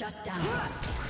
Shut down.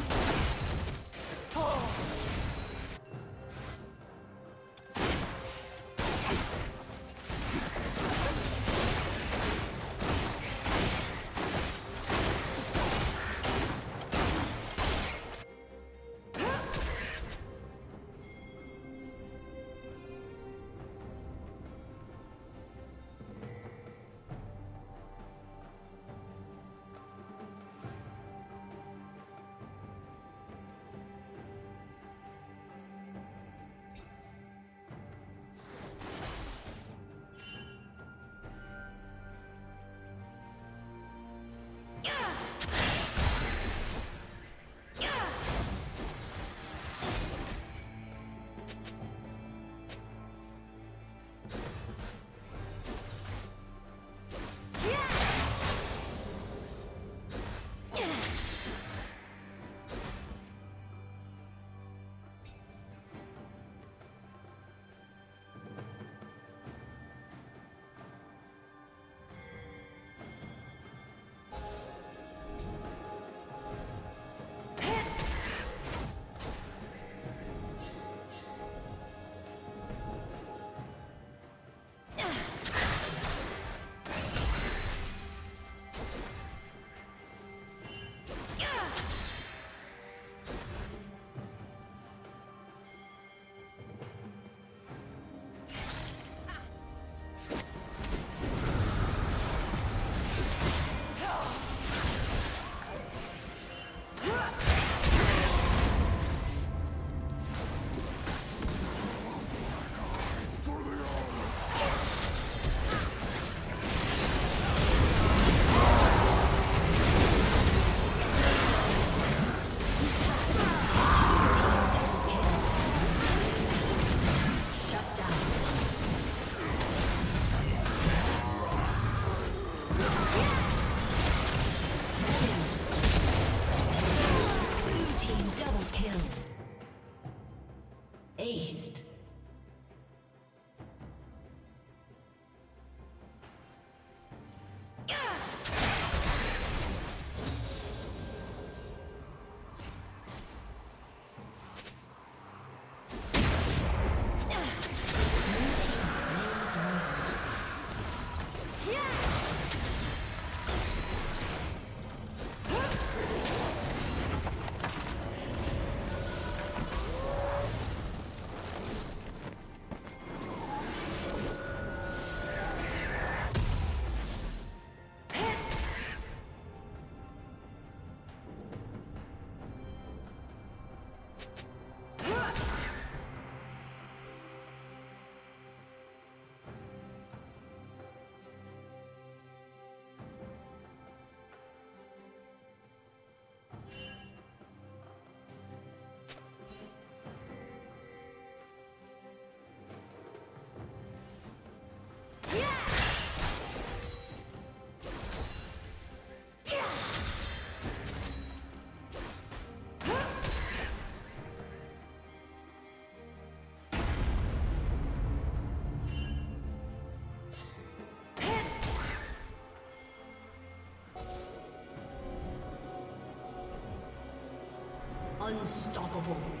Unstoppable.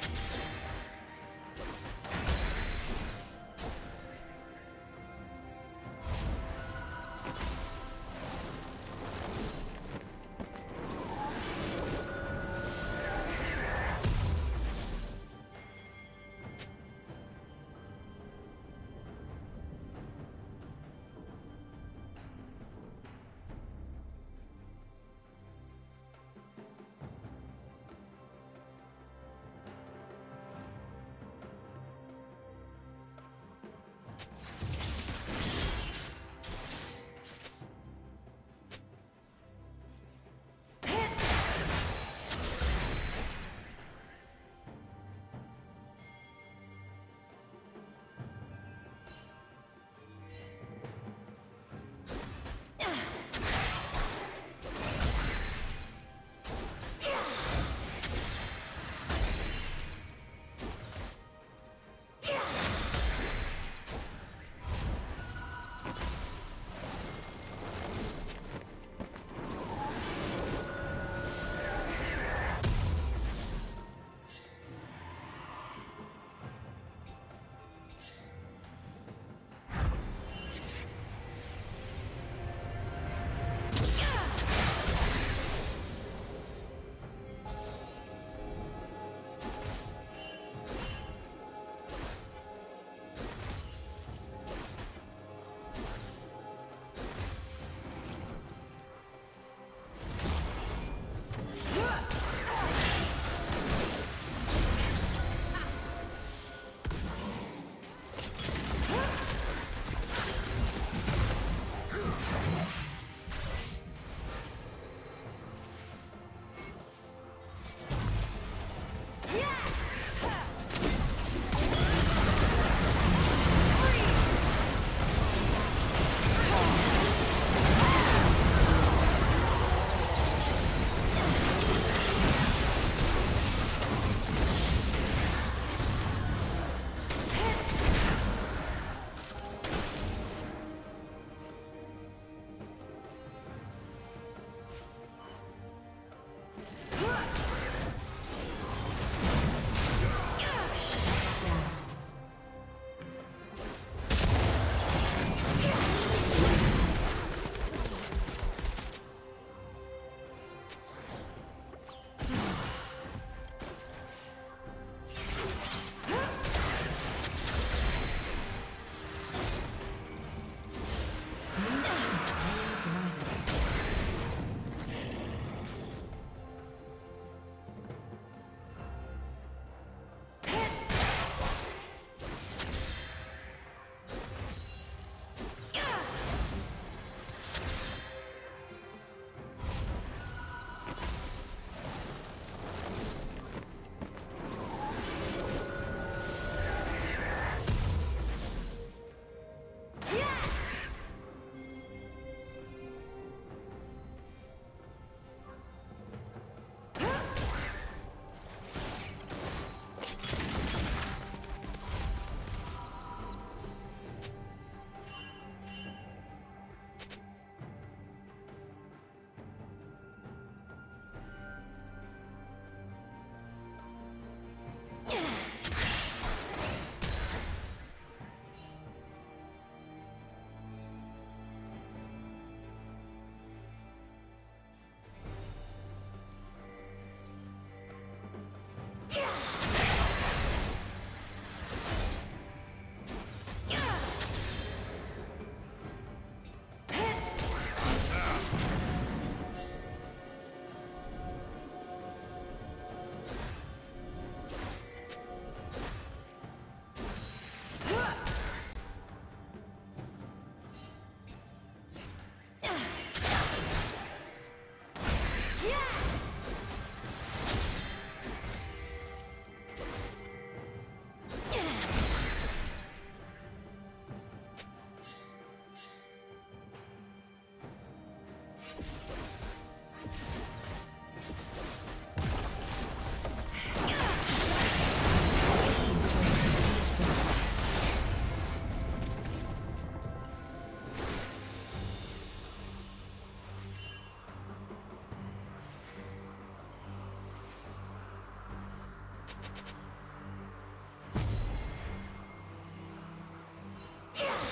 Red